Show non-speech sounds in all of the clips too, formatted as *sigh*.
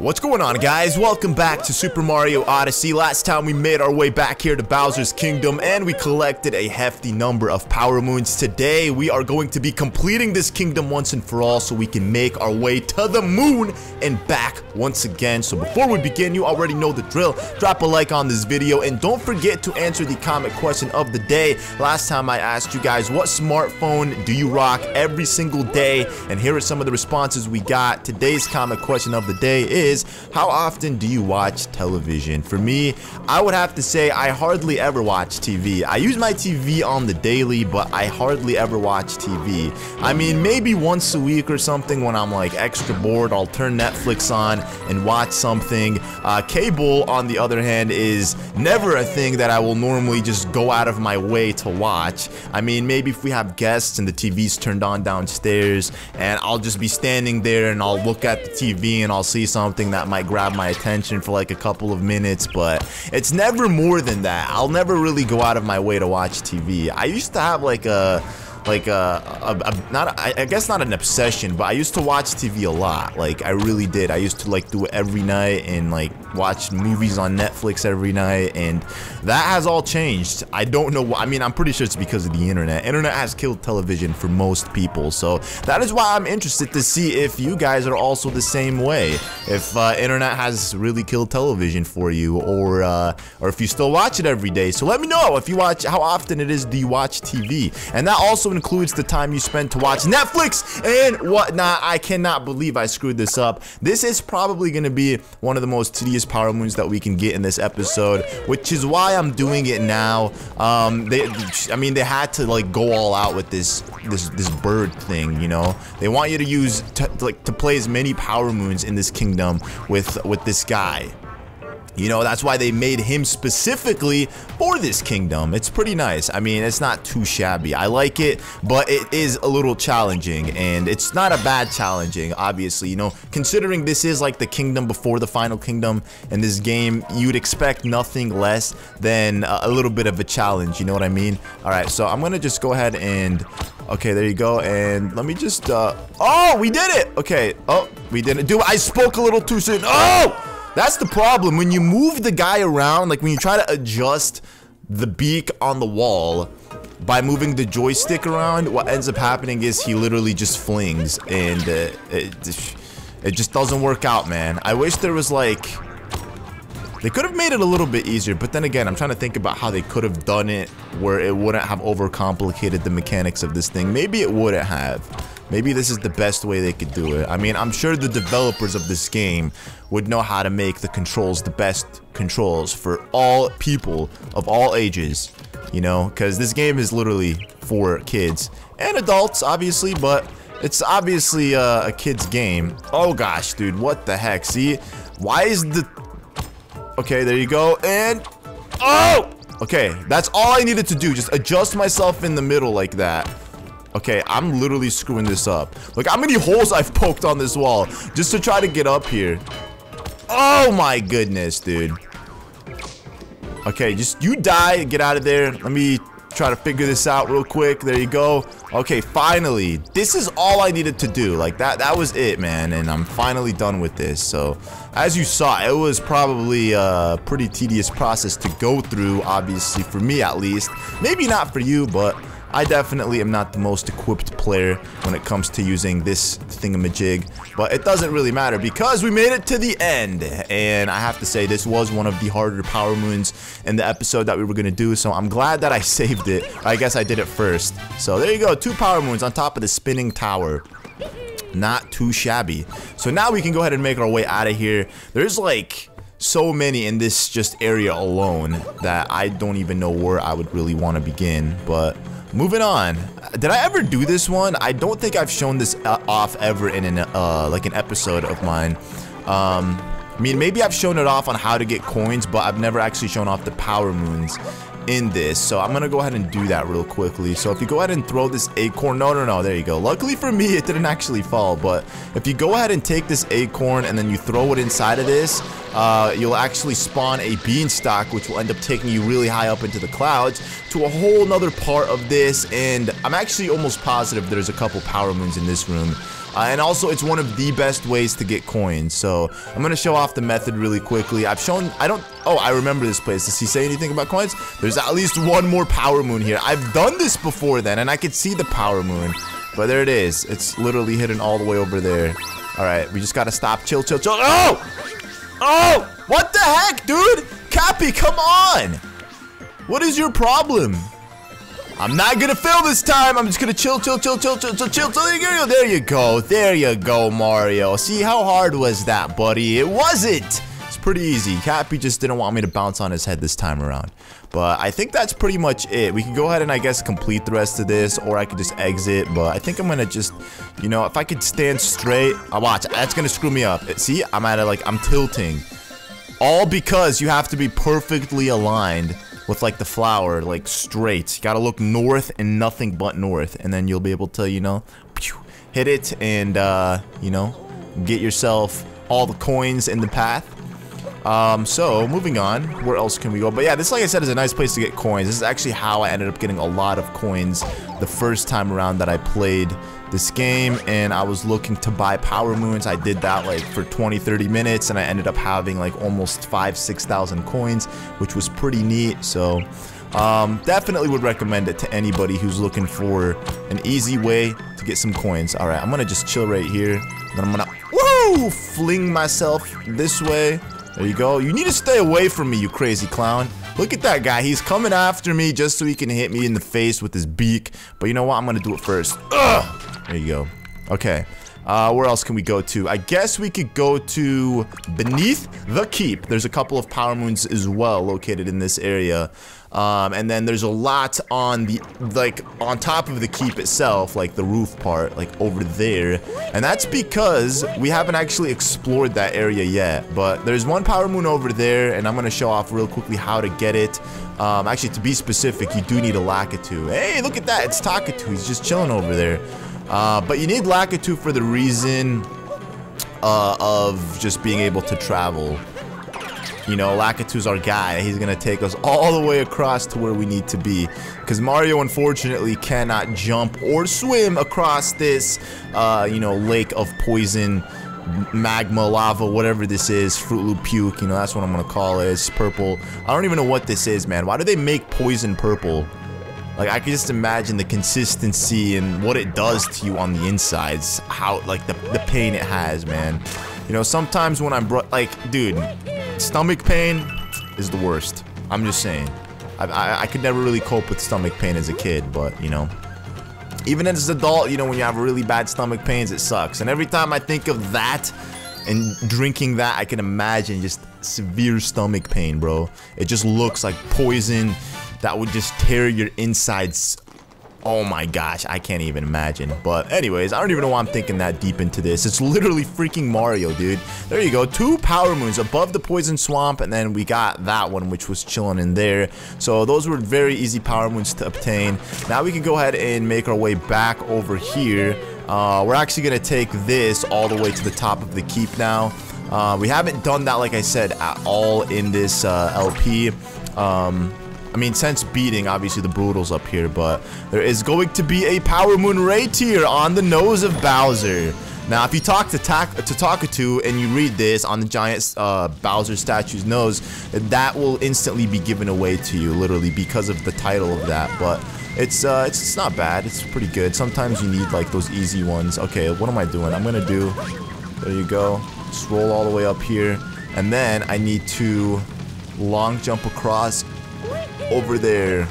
What's going on guys? Welcome back to Super Mario Odyssey. Last time we made our way back here to Bowser's Kingdom and we collected a hefty number of Power Moons. Today we are going to be completing this kingdom once and for all so we can make our way to the moon and back once again. So before we begin, you already know the drill. Drop a like on this video and don't forget to answer the comment question of the day. Last time I asked you guys what smartphone do you rock every single day and here are some of the responses we got. Today's comment question of the day is is, how often do you watch television? For me, I would have to say I hardly ever watch TV. I use my TV on the daily, but I hardly ever watch TV. I mean, maybe once a week or something when I'm like extra bored, I'll turn Netflix on and watch something. Uh, cable, on the other hand, is never a thing that I will normally just go out of my way to watch. I mean, maybe if we have guests and the TV's turned on downstairs and I'll just be standing there and I'll look at the TV and I'll see something something that might grab my attention for like a couple of minutes, but it's never more than that. I'll never really go out of my way to watch TV. I used to have like a like a, a, a not I guess not an obsession, but I used to watch TV a lot. Like I really did. I used to like do it every night and like watch movies on Netflix every night, and that has all changed. I don't know. I mean, I'm pretty sure it's because of the internet. Internet has killed television for most people, so that is why I'm interested to see if you guys are also the same way. If uh, internet has really killed television for you, or uh, or if you still watch it every day. So let me know if you watch. How often it is do you watch TV? And that also includes the time you spend to watch Netflix and whatnot. I cannot believe I screwed this up. This is probably going to be one of the most tedious power moons that we can get in this episode, which is why I'm doing it now. Um, they, I mean, they had to like go all out with this this this bird thing, you know. They want you to use like to play as many power moons in this kingdom with with this guy. You know, that's why they made him specifically for this kingdom. It's pretty nice. I mean, it's not too shabby. I like it, but it is a little challenging, and it's not a bad challenging, obviously. You know, considering this is like the kingdom before the final kingdom in this game, you'd expect nothing less than a little bit of a challenge. You know what I mean? All right, so I'm going to just go ahead and Okay, there you go. And let me just, uh, oh, we did it. Okay. Oh, we didn't do I spoke a little too soon. Oh! That's the problem. When you move the guy around, like when you try to adjust the beak on the wall by moving the joystick around, what ends up happening is he literally just flings and uh, it, it just doesn't work out, man. I wish there was like... They could have made it a little bit easier, but then again, I'm trying to think about how they could have done it where it wouldn't have overcomplicated the mechanics of this thing. Maybe it wouldn't have. Maybe this is the best way they could do it. I mean, I'm sure the developers of this game would know how to make the controls the best controls for all people of all ages, you know, because this game is literally for kids and adults, obviously, but it's obviously uh, a kid's game. Oh gosh, dude, what the heck? See, why is the... Okay, there you go, and... Oh! Okay, that's all I needed to do, just adjust myself in the middle like that. Okay, I'm literally screwing this up. Look how many holes I've poked on this wall just to try to get up here. Oh my goodness, dude. Okay, just you die, and get out of there. Let me try to figure this out real quick. There you go. Okay, finally. This is all I needed to do. Like, that that was it, man. And I'm finally done with this. So, as you saw, it was probably a pretty tedious process to go through, obviously, for me at least. Maybe not for you, but I definitely am not the most equipped player when it comes to using this thingamajig, but it doesn't really matter because we made it to the end, and I have to say this was one of the harder power moons in the episode that we were going to do, so I'm glad that I *laughs* saved it. I guess I did it first. So there you go, two power moons on top of the spinning tower not too shabby. So now we can go ahead and make our way out of here. There's like so many in this just area alone that I don't even know where I would really want to begin, but Moving on. Did I ever do this one? I don't think I've shown this uh, off ever in an uh, like an episode of mine. Um, I mean, maybe I've shown it off on how to get coins, but I've never actually shown off the power moons in this. So I'm gonna go ahead and do that real quickly. So if you go ahead and throw this acorn, no, no, no, there you go. Luckily for me, it didn't actually fall, but if you go ahead and take this acorn and then you throw it inside of this, uh, you'll actually spawn a beanstalk, which will end up taking you really high up into the clouds to a whole nother part of this. And I'm actually almost positive there's a couple power moons in this room. Uh, and also, it's one of the best ways to get coins. So I'm gonna show off the method really quickly. I've shown, I don't, oh, I remember this place. Does he say anything about coins? There's at least one more power moon here. I've done this before then, and I could see the power moon. But there it is. It's literally hidden all the way over there. All right, we just gotta stop. Chill, chill, chill. Oh! Oh! What the heck, dude? Cappy, come on! What is your problem? I'm not gonna fail this time. I'm just gonna chill, chill, chill, chill, chill, chill, chill. There you go. There you go. There you go, Mario. See how hard was that, buddy? It wasn't. It's pretty easy. Cappy just didn't want me to bounce on his head this time around. But I think that's pretty much it. We can go ahead and I guess complete the rest of this, or I could just exit. But I think I'm gonna just, you know, if I could stand straight. I watch. That's gonna screw me up. See, I'm at a like I'm tilting. All because you have to be perfectly aligned with like the flower, like straight. You gotta look north and nothing but north, and then you'll be able to, you know, hit it and, uh, you know, get yourself all the coins in the path. Um, so, moving on, where else can we go? But yeah, this, like I said, is a nice place to get coins. This is actually how I ended up getting a lot of coins the first time around that I played this game and I was looking to buy power moons. I did that like for 20, 30 minutes and I ended up having like almost five, 6,000 coins, which was pretty neat. So um, definitely would recommend it to anybody who's looking for an easy way to get some coins. All right, I'm gonna just chill right here. Then I'm gonna, woo, fling myself this way. There you go. You need to stay away from me, you crazy clown. Look at that guy. He's coming after me just so he can hit me in the face with his beak. But you know what? I'm gonna do it first. Ugh! There you go. Okay. Uh, where else can we go to? I guess we could go to beneath the keep. There's a couple of power moons as well located in this area. Um, and then there's a lot on the, like, on top of the keep itself, like the roof part, like over there. And that's because we haven't actually explored that area yet. But there's one power moon over there, and I'm going to show off real quickly how to get it. Um, actually, to be specific, you do need a Lakitu. Hey, look at that. It's Talkatoo. He's just chilling over there. Uh, but you need Lakitu for the reason uh, of just being able to travel. You know, Lakitu's our guy. He's gonna take us all the way across to where we need to be. Because Mario, unfortunately, cannot jump or swim across this, uh, you know, lake of poison, magma, lava, whatever this is, Fruit Loop Puke, you know, that's what I'm gonna call it. It's purple. I don't even know what this is, man. Why do they make poison purple? Like, I can just imagine the consistency and what it does to you on the insides. How, like, the, the pain it has, man. You know, sometimes when I'm, like, dude, stomach pain is the worst. I'm just saying. I, I, I could never really cope with stomach pain as a kid, but, you know. Even as an adult, you know, when you have really bad stomach pains, it sucks. And every time I think of that and drinking that, I can imagine just severe stomach pain, bro. It just looks like poison that would just tear your insides Oh my gosh, I can't even imagine. But anyways, I don't even know why I'm thinking that deep into this. It's literally freaking Mario, dude. There you go. Two power moons above the poison swamp, and then we got that one, which was chilling in there. So those were very easy power moons to obtain. Now we can go ahead and make our way back over here. Uh, we're actually to take this all the way to the top of the keep now. Uh, we haven't done that, like I said, at all in this uh, LP. Um, I mean, since beating, obviously, the Broodals up here, but there is going to be a Power Moon right tier on the nose of Bowser. Now, if you talk to, Ta to Talkatoo and you read this on the giant uh, Bowser statue's nose, that will instantly be given away to you, literally, because of the title of that. But it's, uh, it's, it's not bad. It's pretty good. Sometimes you need, like, those easy ones. Okay, what am I doing? I'm gonna do... There you go. Just roll all the way up here. And then I need to long jump across over there.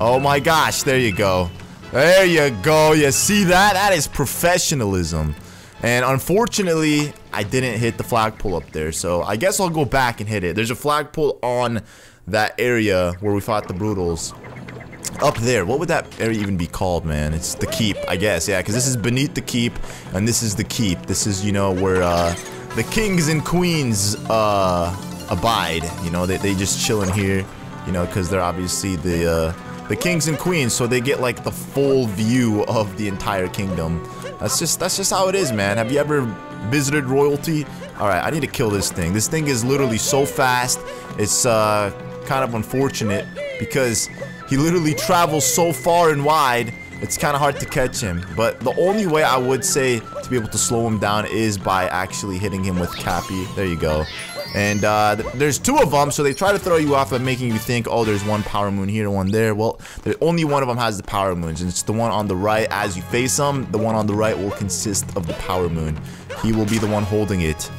Oh my gosh, there you go. There you go. You see that? That is professionalism. And unfortunately, I didn't hit the flagpole up there. So I guess I'll go back and hit it. There's a flagpole on that area where we fought the Broodals. Up there. What would that area even be called, man? It's the keep, I guess. Yeah, because this is beneath the keep, and this is the keep. This is, you know, where uh, the kings and queens uh, abide. You know, they, they just chill in here you know, because they're obviously the uh, the kings and queens, so they get like the full view of the entire kingdom. That's just that's just how it is, man. Have you ever visited royalty? All right, I need to kill this thing. This thing is literally so fast. It's uh, kind of unfortunate because he literally travels so far and wide, it's kind of hard to catch him. But the only way I would say to be able to slow him down is by actually hitting him with Cappy. There you go. And uh, th there's two of them, so they try to throw you off by making you think, oh, there's one power moon here, one there. Well, only one of them has the power moons, and it's the one on the right. As you face them, the one on the right will consist of the power moon. He will be the one holding it.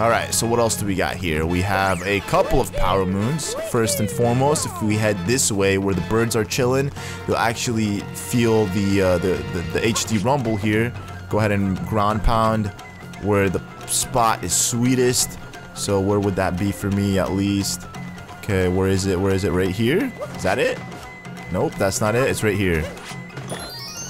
Alright, so what else do we got here? We have a couple of power moons. First and foremost, if we head this way where the birds are chilling, you'll actually feel the, uh, the, the, the HD rumble here. Go ahead and ground pound where the spot is sweetest. So where would that be for me at least? Okay, where is it? Where is it? Right here? Is that it? Nope, that's not it. It's right here.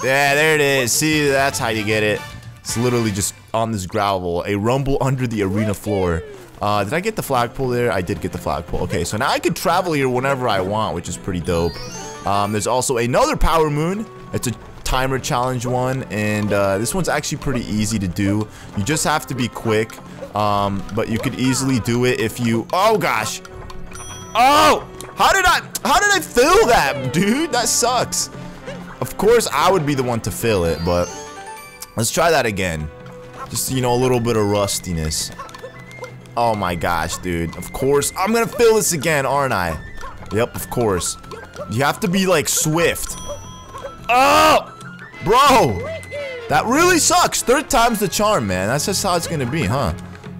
Yeah, there it is. See, that's how you get it. It's literally just on this gravel. A rumble under the arena floor. Uh, did I get the flagpole there? I did get the flagpole. Okay, so now I can travel here whenever I want, which is pretty dope. Um, there's also another power moon. It's a timer challenge one, and uh, this one's actually pretty easy to do. You just have to be quick, um, but you could easily do it if you... Oh, gosh. Oh! How did I... How did I fill that, dude? That sucks. Of course, I would be the one to fill it, but... Let's try that again. Just, you know, a little bit of rustiness. Oh my gosh, dude. Of course. I'm gonna fill this again, aren't I? Yep, of course. You have to be, like, swift. Oh! Bro! That really sucks. Third time's the charm, man. That's just how it's gonna be, huh?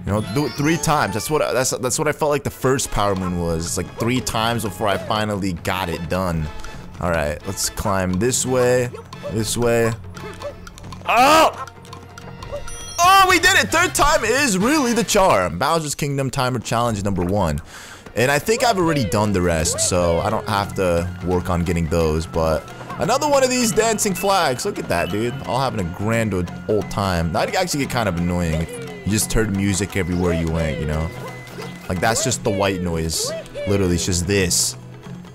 You know, do it three times. That's what that's that's what I felt like the first Power Moon was. It's like three times before I finally got it done. All right, let's climb this way, this way. Oh! Oh, we did it! Third time is really the charm. Bowser's Kingdom Timer Challenge number one. And I think I've already done the rest, so I don't have to work on getting those, but... Another one of these dancing flags. Look at that, dude. All having a grand old time. That'd actually get kind of annoying you just heard music everywhere you went, you know? Like, that's just the white noise. Literally, it's just this.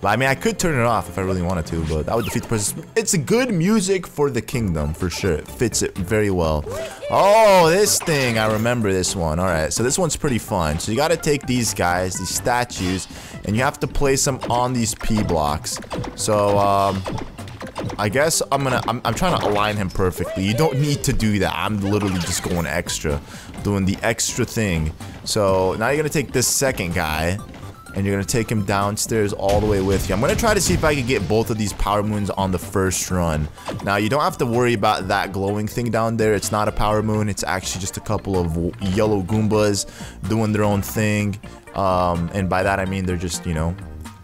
But, I mean, I could turn it off if I really wanted to, but that would defeat the purpose. It's a good music for the kingdom, for sure. It fits it very well. Oh, this thing. I remember this one. All right, so this one's pretty fun. So you got to take these guys, these statues, and you have to place them on these P blocks. So, um... I guess I'm gonna, I'm, I'm trying to align him perfectly. You don't need to do that. I'm literally just going extra, doing the extra thing. So now you're gonna take this second guy, and you're gonna take him downstairs all the way with you. I'm gonna try to see if I can get both of these power moons on the first run. Now you don't have to worry about that glowing thing down there. It's not a power moon. It's actually just a couple of yellow Goombas doing their own thing. Um, and by that I mean they're just, you know,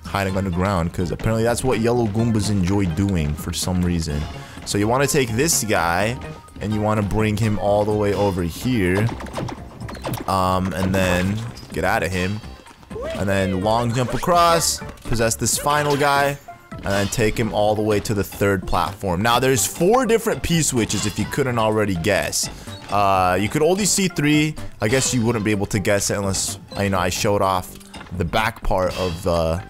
hiding underground because apparently that's what yellow Goombas enjoy doing for some reason. So you want to take this guy and you want to bring him all the way over here. Um, and then get out of him. And then long jump across, possess this final guy, and then take him all the way to the third platform. Now, there's four different P-switches if you couldn't already guess. Uh, you could only see three. I guess you wouldn't be able to guess it unless, you know, I showed off the back part of the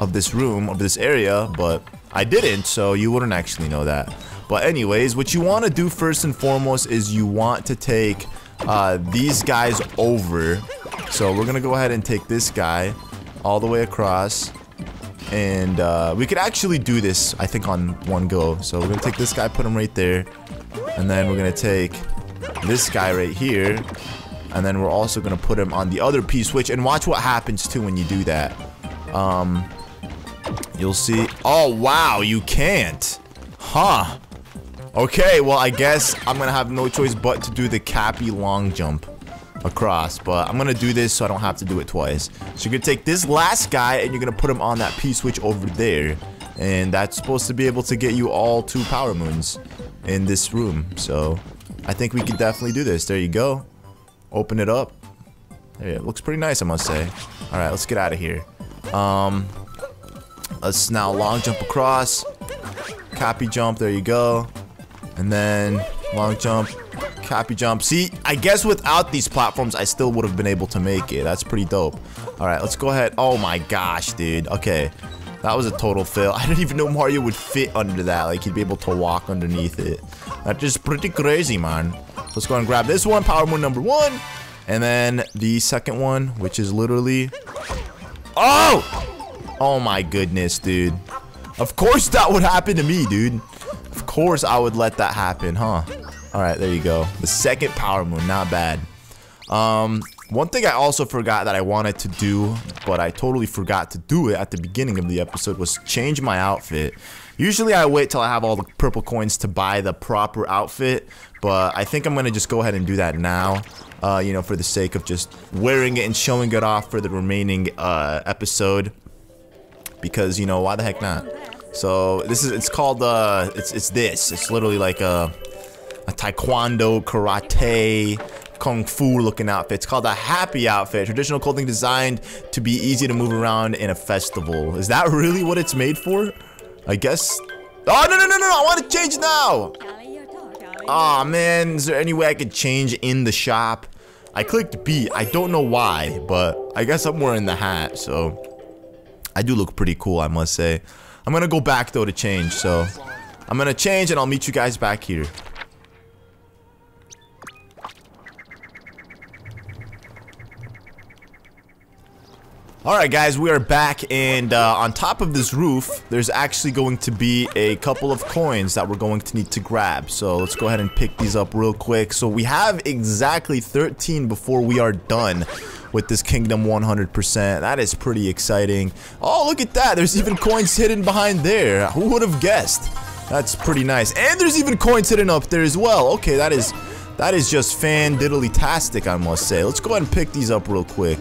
of this room, of this area, but I didn't, so you wouldn't actually know that. But anyways, what you want to do first and foremost is you want to take uh, these guys over. So we're to go ahead and take this guy all the way across. And uh, we could actually do this, I think, on one go. So we're to take this guy, put him right there. And then we're to take this guy right here. And then we're also to put him on the other P-switch. And watch what happens, too, when you do that. Um, You'll see. Oh, wow, you can't. Huh. Okay, well, I guess I'm gonna have no choice but to do the Cappy long jump across. But I'm gonna do this so I don't have to do it twice. So you're gonna take this last guy and you're gonna put him on that P-switch over there. And that's supposed to be able to get you all two power moons in this room. So I think we can definitely do this. There you go. Open it up. There, it looks pretty nice, I must say. All right, let's get out of here. Um, Let's now long jump across. Cappy jump, there you go. And then long jump, cappy jump. See, I guess without these platforms, I still would have been able to make it. That's pretty dope. All right, let's go ahead. Oh my gosh, dude. Okay, that was a total fail. *laughs* I didn't even know Mario would fit under that. Like, he'd be able to walk underneath it. That's just pretty crazy, man. Let's go and grab this one, Power move number one. And then the second one, which is literally... Oh! Oh my goodness, dude. Of course that would happen to me, dude. Of course I would let that happen, huh? Alright, there you go. The second power moon, not bad. Um, one thing I also forgot that I wanted to do, but I totally forgot to do it at the beginning of the episode was change my outfit. Usually I wait till I have all the purple coins to buy the proper outfit, but I think I'm gonna just go ahead and do that now. Uh, you know, for the sake of just wearing it and showing it off for the remaining uh, episode. Because, you know, why the heck not? So, this is, it's called, uh, it's, it's this. It's literally like a, a taekwondo, karate, kung fu looking outfit. It's called a Happi outfit. Traditional clothing designed to be easy to move around in a festival. Is that really what it's made for? I guess. Oh, no, no, no, no, I want to change now. Oh, man, is there any way I could change in the shop? I clicked B. I don't know why, but I guess I'm wearing the hat, so I do look pretty cool, I must say. I'm gonna go back though to change, so I'm gonna change and I'll meet you guys back here. Alright guys, we are back and uh, on top of this roof, there's actually going to be a couple of coins that we're going to need to grab. So let's go ahead and pick these up real quick. So we have exactly 13 before we are done with this kingdom 100%. That is pretty exciting. Oh, look at that. There's even coins hidden behind there. Who would have guessed? That's pretty nice. And there's even coins hidden up there as well. Okay, that is that is just fan diddly tastic, I must say. Let's go ahead and pick these up real quick.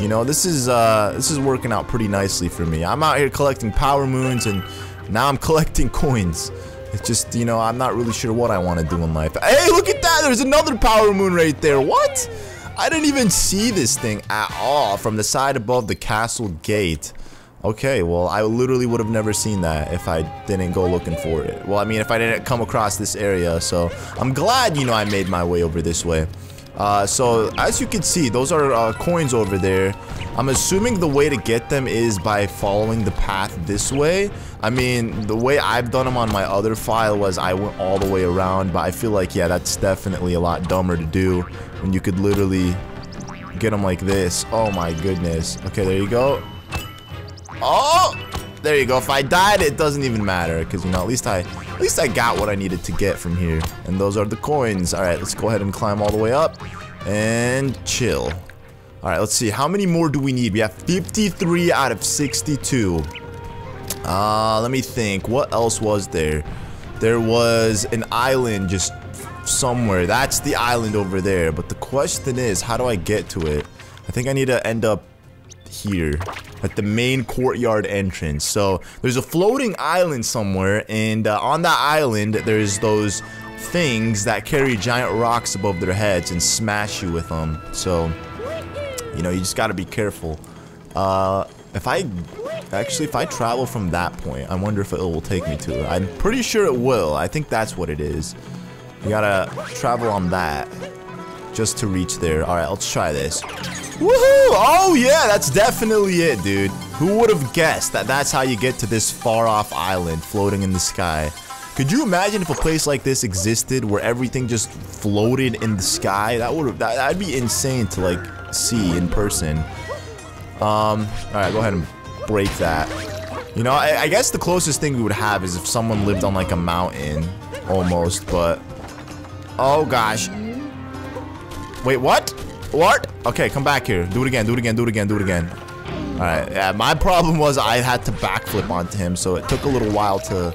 You know, this is uh, this is working out pretty nicely for me. I'm out here collecting power moons, and now I'm *laughs* collecting coins. It's just, you know, I'm not really sure what I want to do in life. Hey, look at that! There's another power moon right there. What? I didn't even see this thing at all from the side above the castle gate. Okay, well, I literally would have never seen that if I didn't go looking for it. Well, I mean, if I didn't come across this area, so I'm glad, you know, I made my way over this way. Uh, so, as you can see, those are uh, coins over there. I'm assuming the way to get them is by following the path this way. I mean, the way I've done them on my other file was I went all the way around, but I feel like, yeah, that's definitely a lot dumber to do when you could literally get them like this. Oh my goodness. Okay, there you go. Oh! There you go. If I died, it doesn't even matter. Because, you know, at least I at least I got what I needed to get from here. And those are the coins. Alright, let's go ahead and climb all the way up. And chill. Alright, let's see. How many more do we need? We have 53 out of 62. Uh, let me think. What else was there? There was an island just somewhere. That's the island over there. But the question is, how do I get to it? I think I need to end up here at the main courtyard entrance. So there's a floating island somewhere, and uh, on that island, there's those things that carry giant rocks above their heads and smash you with them. So, you know, you just gotta be careful. Uh, if I, actually, if I travel from that point, I wonder if it will take me to it. I'm pretty sure it will. I think that's what it is. You gotta travel on that just to reach there. Alright, let's try this. Woohoo! Oh yeah, that's definitely it, dude. Who would have guessed that that's how you get to this far-off island floating in the sky? Could you imagine if a place like this existed where everything just floated in the sky? That would that, that'd be insane to like see in person. Um, all right, go ahead and break that. You know, I, I guess the closest thing we would have is if someone lived on like a mountain, almost. But oh gosh, wait, what? What? Okay, come back here. Do it again, do it again, do it again, do it again. Alright, yeah, my problem was I had to backflip onto him, so it took a little while to,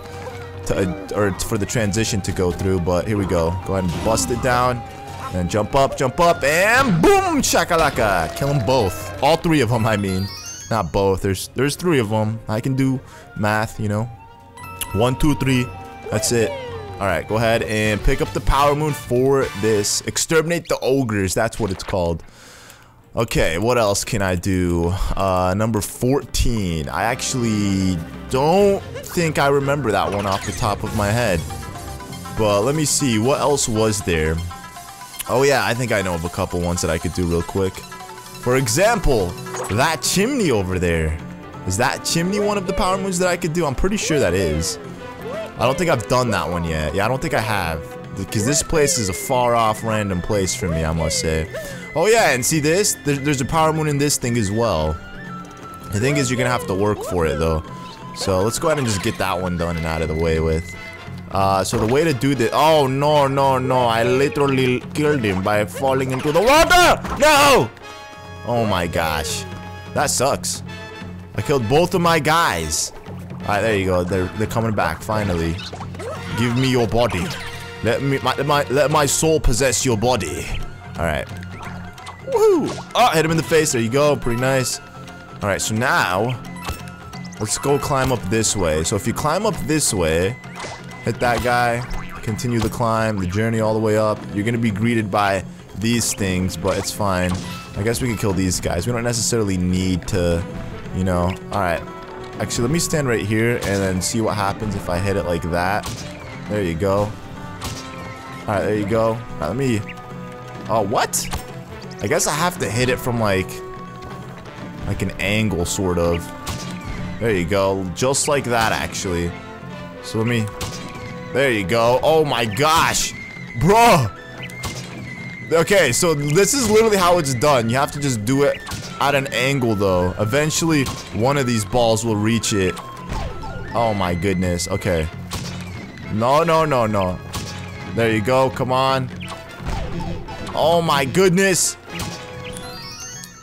to uh, or for the transition to go through, but here we go. Go ahead and bust it down, and jump up, jump up, and boom, shakalaka. Kill them both. All three of them, I mean. Not both, there's, there's three of them. I can do math, you know. One, two, three, that's it. Alright, go ahead and pick up the power moon for this. Exterminate the ogres, that's what it's called. Okay, what else can I do? Uh, number 14. I actually don't think I remember that one off the top of my head. But let me see, what else was there? Oh yeah, I think I know of a couple ones that I could do real quick. For example, that chimney over there. Is that chimney one of the power moons that I could do? I'm pretty sure that is. I don't think I've done that one yet. Yeah, I don't think I have. Because this place is a far off random place for me, I must say. Oh yeah, and see this? there's a power moon in this thing as well. The thing is, you're gonna have to work for it though. So let's go ahead and just get that one done and out of the way with. Uh, so the way to do this... Oh, no, no, no. I literally killed him by falling into the water. No! Oh, my gosh. That sucks. I killed both of my guys. Alright, there you go. They're, they're coming back, finally. Give me your body. Let me my, my let my soul possess your body. Alright. Woohoo! Oh, hit him in the face. There you go. Pretty nice. Alright, so now let's go climb up this way. So if you climb up this way, hit that guy, continue the climb, the journey all the way up, you're gonna be greeted by these things, but it's fine. I guess we can kill these guys. We don't necessarily need to, you know. Alright. Actually, let me stand right here and then see what happens if I hit it like that. There you go. Alright, there you go. Let me... Oh, what? I guess I have to hit it from like... Like an angle, sort of. There you go. Just like that, actually. So let me... There you go. Oh my gosh! Bro! Okay, so this is literally how it's done. You have to just do it at an angle though. Eventually, one of these balls will reach it. Oh my goodness. Okay. No, no, no, no. There you go. Come on. Oh my goodness.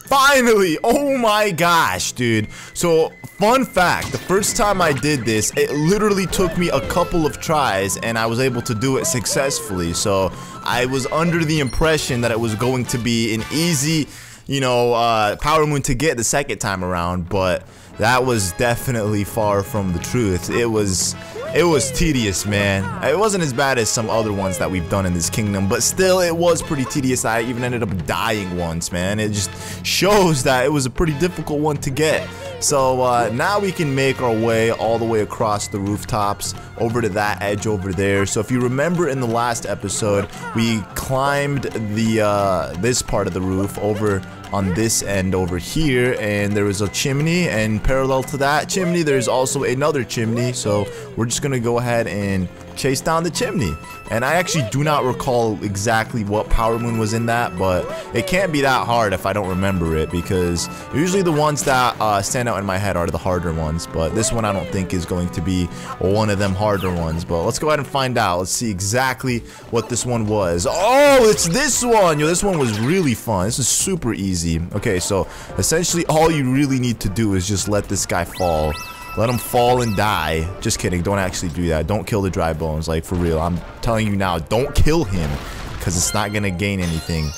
Finally! Oh my gosh, dude. So, fun fact, the first time I did this, it literally took me a couple of tries and I was able to do it successfully. So, I was under the impression that it was going to be an easy you know, uh, Power Moon to get the second time around, but that was definitely far from the truth. It was, it was tedious, man. It wasn't as bad as some other ones that we've done in this kingdom, but still, it was pretty tedious. I even ended up dying once, man. It just shows that it was a pretty difficult one to get. So uh, now we can make our way all the way across the rooftops over to that edge over there. So if you remember in the last episode, we climbed the uh, this part of the roof over on this end over here and there was a chimney and parallel to that chimney there's also another chimney so we're just gonna go ahead and chase down the chimney. And I actually do not recall exactly what power moon was in that but it can't be that hard if I don't remember it because usually the ones that uh, stand out in my head are the harder ones but this one I don't think is going to be one of them harder ones. But let's go ahead and find out. Let's see exactly what this one was. Oh it's this one! Yo this one was really fun. This is super easy. Okay so essentially all you really need to do is just let this guy fall let him fall and die. Just kidding. Don't actually do that. Don't kill the dry bones. Like, for real. I'm telling you now, don't kill him. Because it's not going to gain anything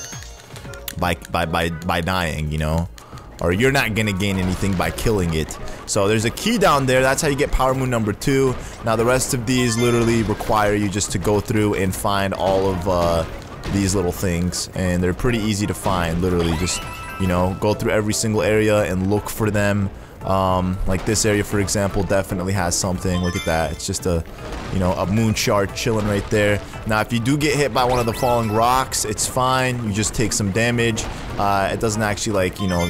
by, by, by, by dying, you know? Or you're not going to gain anything by killing it. So there's a key down there. That's how you get Power Moon number two. Now, the rest of these literally require you just to go through and find all of uh, these little things. And they're pretty easy to find. Literally, just, you know, go through every single area and look for them. Um, like this area, for example, definitely has something. Look at that. It's just a, you know, a moon shard chilling right there. Now, if you do get hit by one of the falling rocks, it's fine. You just take some damage. Uh, it doesn't actually, like, you know,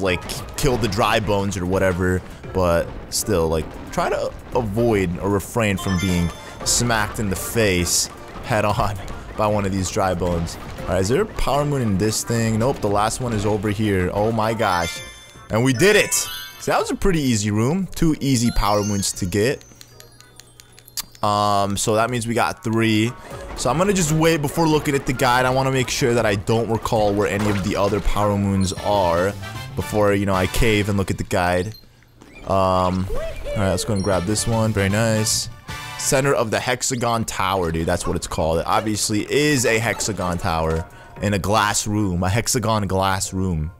like, kill the dry bones or whatever. But still, like, try to avoid or refrain from being smacked in the face head on *laughs* by one of these dry bones. Alright, is there a power moon in this thing? Nope, the last one is over here. Oh my gosh. And we did it! So that was a pretty easy room. Two easy power moons to get. Um, so that means we got three. So I'm gonna just wait before looking at the guide. I want to make sure that I don't recall where any of the other power moons are before, you know, I cave and look at the guide. Um, alright, let's go and grab this one. Very nice. Center of the Hexagon Tower, dude. That's what it's called. It obviously is a hexagon tower in a glass room. A hexagon glass room.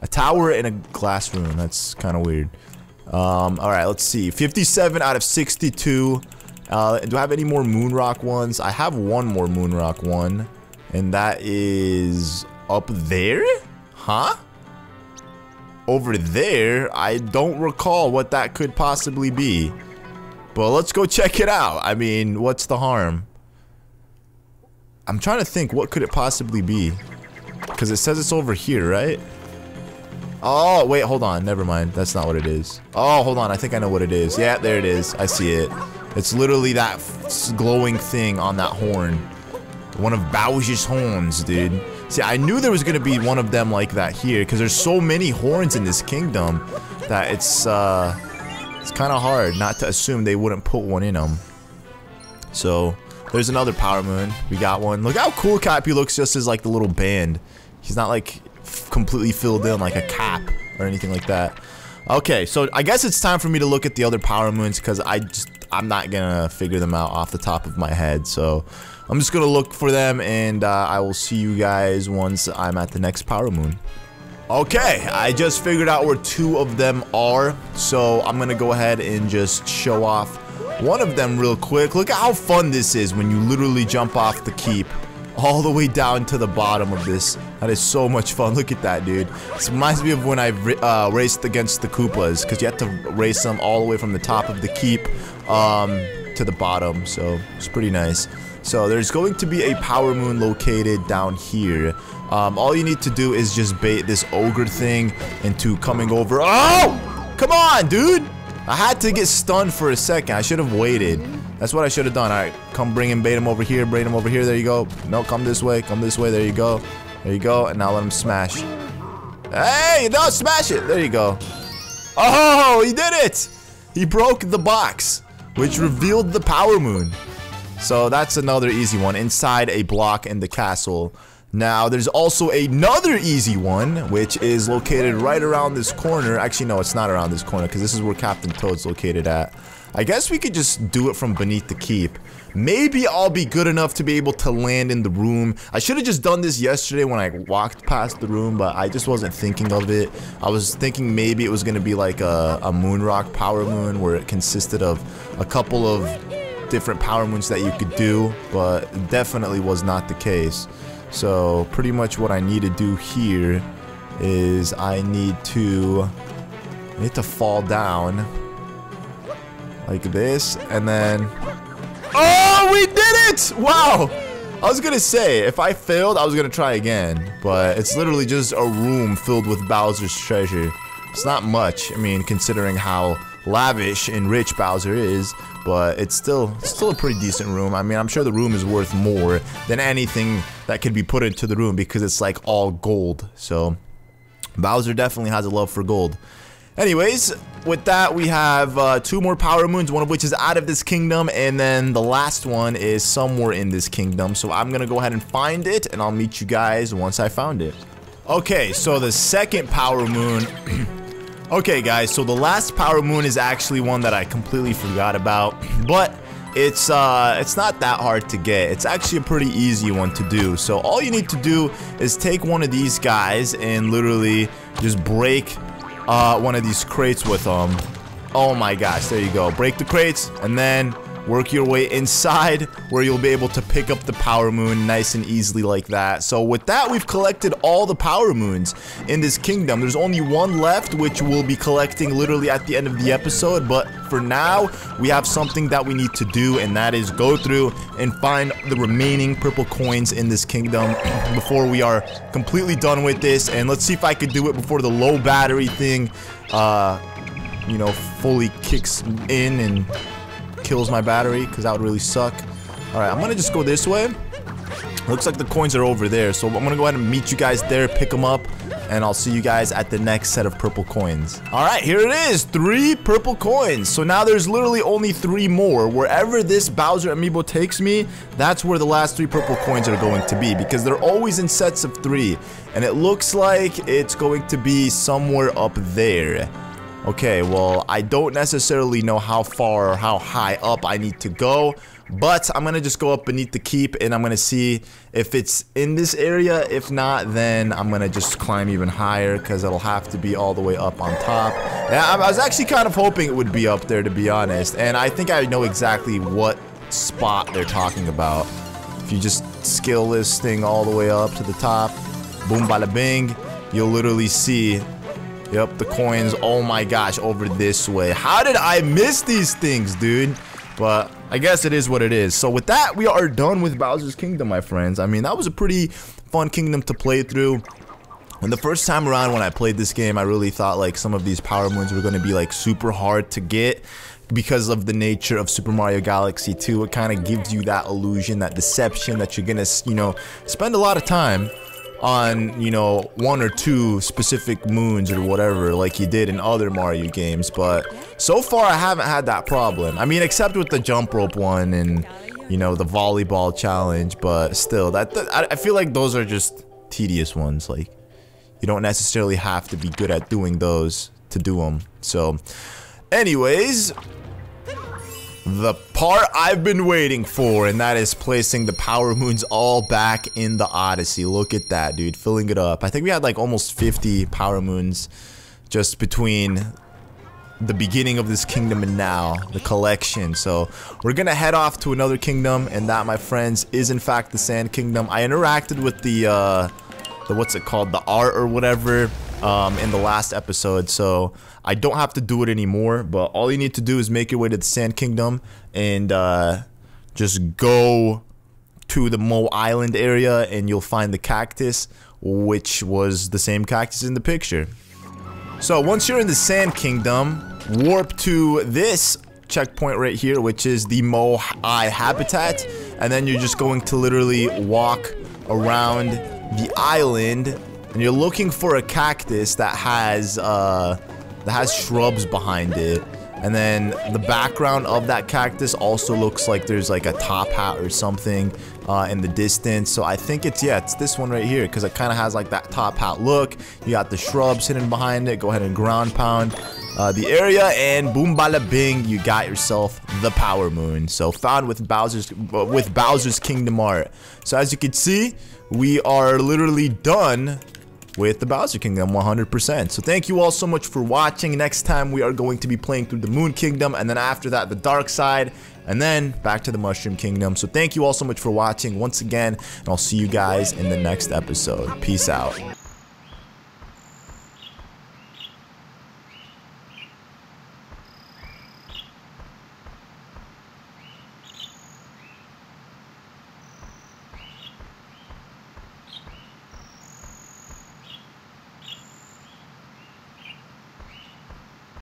A tower in a glass room. That's kind of weird. Um, Alright, let's see. 57 out of 62. Uh, do I have any more moon rock ones? I have one more moon rock one. And that is up there? Huh? Over there? I don't recall what that could possibly be. But let's go check it out. I mean, what's the harm? I'm trying to think, what could it possibly be? Because it says it's over here, right? Oh, wait, hold on. Never mind. That's not what it is. Oh, hold on. I think I know what it is. Yeah, there it is. I see it. It's literally that glowing thing on that horn. One of Bowser's horns, dude. See, I knew there was going to be one of them like that here, because there's so many horns in this kingdom that it's, uh, it's kind of hard not to assume they wouldn't put one in them. So there's another power moon. We got one. Look how cool Cappy looks just as like the little band. He's not like completely filled in like a cap or anything like that. Okay, so I guess it's time for me to look at the other power moons because I just I'm not gonna figure them out off the top of my head. So I'm just gonna look for them and uh, I will see you guys once I'm at the next power moon. Okay, I just figured out where two of them are, so I'm gonna go ahead and just show off one of them real quick. Look at how fun this is when you literally jump off the keep all the way down to the bottom of this. That is so much fun. Look at that, dude. This reminds me of when I uh, raced against the Koopas, because you have to race them all the way from the top of the keep um, to the bottom, so it's pretty nice. So there's going to be a power moon located down here. Um, all you need to do is just bait this ogre thing into coming over. Oh! Come on, dude! I had to get stunned for a second. I should have waited. That's what I should have done. All right, come bring him, bait him over here, bait him over here. There you go. No, come this way, come this way. There you go. There you go. And now let him smash. Hey, don't smash it. There you go. Oh, he did it! He broke the box, which revealed the power moon. So that's another easy one inside a block in the castle. Now, there's also another easy one, which is located right around this corner. Actually, no, it's not around this corner, because this is where Captain Toad's located at. I guess we could just do it from beneath the keep. Maybe I'll be good enough to be able to land in the room. I should have just done this yesterday when I walked past the room, but I just wasn't thinking of it. I was thinking maybe it was going to be like a, a moon rock power moon where it consisted of a couple of different power moons that you could do, but definitely was not the case. So pretty much what I need to do here is I need to I need to fall down like this and then Oh we did it! Wow! I was gonna say, if I failed, I was gonna try again. But it's literally just a room filled with Bowser's treasure. It's not much, I mean, considering how lavish and rich Bowser is, but it's still still a pretty decent room. I mean, I'm sure the room is worth more than anything that could be put into the room because it's like all gold. So Bowser definitely has a love for gold. Anyways, with that, we have uh, two more power moons, one of which is out of this kingdom, and then the last one is somewhere in this kingdom. So I'm going to go ahead and find it, and I'll meet you guys once I found it. Okay, so the second power moon *clears throat* Okay guys, so the last power moon is actually one that I completely forgot about, *clears throat* but it's uh it's not that hard to get. It's actually a pretty easy one to do. So all you need to do is take one of these guys and literally just break uh one of these crates with them. Oh my gosh, there you go. Break the crates and then work your way inside where you'll be able to pick up the power moon nice and easily like that. So with that, we've collected all the power moons in this kingdom. There's only one left, which we'll be collecting literally at the end of the episode. But for now, we have something that we need to do, and that is go through and find the remaining purple coins in this kingdom before we are completely done with this. And let's see if I could do it before the low battery thing, uh, you know, fully kicks in and kills my battery, because that would really suck. Alright, I'm gonna just go this way. Looks like the coins are over there, so I'm gonna go ahead and meet you guys there, pick them up, and I'll see you guys at the next set of purple coins. Alright, here it is, three purple coins. So now there's literally only three more. Wherever this Bowser amiibo takes me, that's where the last three purple coins are going to be, because they're always in sets of three. And it looks like it's going to be somewhere up there. Okay, well, I don't necessarily know how far or how high up I need to go, but I'm gonna just go up beneath the keep and I'm gonna see if it's in this area. If not, then I'm gonna just climb even higher because it'll have to be all the way up on top. Yeah, I was actually kind of hoping it would be up there to be honest, and I think I know exactly what spot they're talking about. If you just scale this thing all the way up to the top, boom bada bing, you'll literally see Yep, the coins, oh my gosh, over this way. How did I miss these things, dude? But I guess it is what it is. So with that, we are done with Bowser's Kingdom, my friends. I mean, that was a pretty fun kingdom to play through. And the first time around when I played this game, I really thought like some of these power moons were going to be like super hard to get because of the nature of Super Mario Galaxy 2. It kind of gives you that illusion, that deception that you're going to, you know, spend a lot of time on, you know, one or two specific moons or whatever like you did in other Mario games, but so far I haven't had that problem. I mean, except with the jump rope one and you know, the volleyball challenge, but still, that, I feel like those are just tedious ones. Like, you don't necessarily have to be good at doing those to do them. So, anyways, the part I've been waiting for, and that is placing the power moons all back in the Odyssey. Look at that, dude, filling it up. I think we had like almost 50 power moons just between the beginning of this kingdom and now, the collection. So we're gonna head off to another kingdom, and that, my friends, is in fact the Sand Kingdom. I interacted with the, uh, the what's it called, the art or whatever, um, in the last episode, so I don't have to do it anymore. But all you need to do is make your way to the Sand Kingdom and uh, just go to the Mo Island area, and you'll find the cactus, which was the same cactus in the picture. So once you're in the Sand Kingdom, warp to this checkpoint right here, which is the Moe-Eye habitat, and then you're just going to literally walk around the island, and you're looking for a cactus that has uh, that has shrubs behind it. And then the background of that cactus also looks like there's like a top hat or something uh, in the distance. So I think it's, yeah, it's this one right here because it kind of has like that top hat look. You got the shrubs hidden behind it. Go ahead and ground pound uh, the area and boom bala bing, you got yourself the Power Moon. So found with Bowser's, with Bowser's Kingdom Art. So as you can see, we are literally done with the Bowser Kingdom 100%. So thank you all so much for watching. Next time we are going to be playing through the Moon Kingdom and then after that the Dark Side and then back to the Mushroom Kingdom. So thank you all so much for watching once again and I'll see you guys in the next episode. Peace out.